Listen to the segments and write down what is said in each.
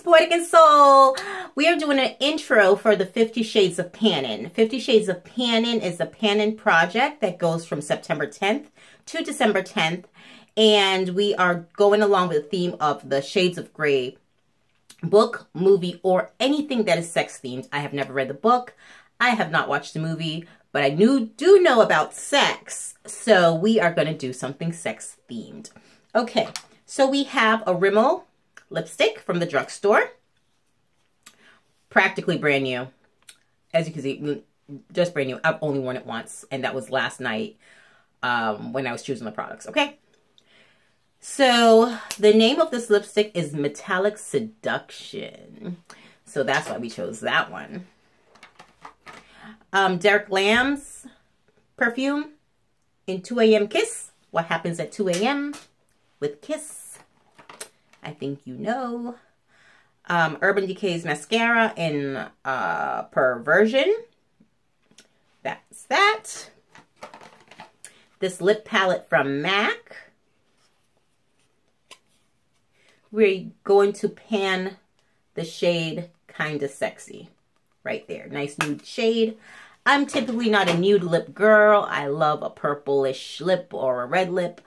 guys, Poetic and Soul. We are doing an intro for the 50 Shades of Pannin. 50 Shades of Pannin is a Pannin project that goes from September 10th to December 10th. And we are going along with the theme of the Shades of Grey book, movie, or anything that is sex themed. I have never read the book. I have not watched the movie, but I knew, do know about sex. So we are going to do something sex themed. Okay, so we have a Rimmel lipstick from the drugstore. Practically brand new. As you can see, just brand new. I've only worn it once, and that was last night um, when I was choosing the products, okay? So the name of this lipstick is Metallic Seduction. So that's why we chose that one. Um, Derek Lam's perfume in 2 a.m. Kiss. What happens at 2 a.m. with Kiss. I think you know. Um, Urban Decay's mascara in uh, Perversion. That's that. This lip palette from MAC. We're going to pan the shade Kinda Sexy. Right there. Nice nude shade. I'm typically not a nude lip girl. I love a purplish lip or a red lip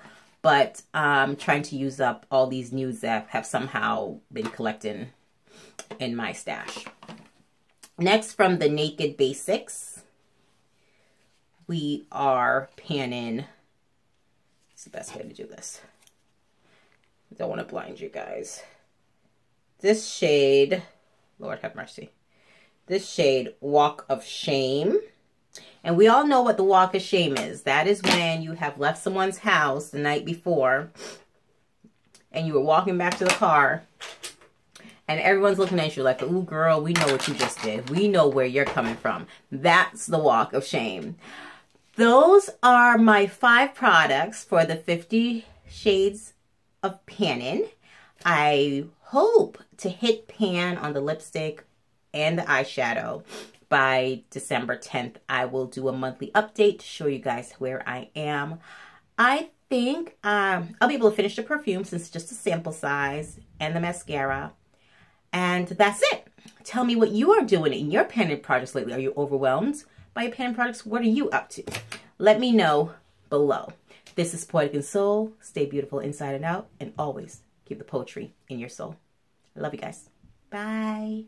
but I'm trying to use up all these nudes that have somehow been collecting in my stash. Next, from the Naked Basics, we are panning. It's the best way to do this. I don't want to blind you guys. This shade, Lord have mercy. This shade, Walk of Shame. And we all know what the walk of shame is. That is when you have left someone's house the night before and you were walking back to the car and everyone's looking at you like, ooh, girl, we know what you just did. We know where you're coming from. That's the walk of shame. Those are my five products for the 50 Shades of Pannin. I hope to hit pan on the lipstick and the eyeshadow by December 10th, I will do a monthly update to show you guys where I am. I think um, I'll be able to finish the perfume since it's just a sample size and the mascara. And that's it. Tell me what you are doing in your Pannin projects lately. Are you overwhelmed by your Pannin products? What are you up to? Let me know below. This is Poetic and Soul. Stay beautiful inside and out. And always keep the poetry in your soul. I love you guys. Bye.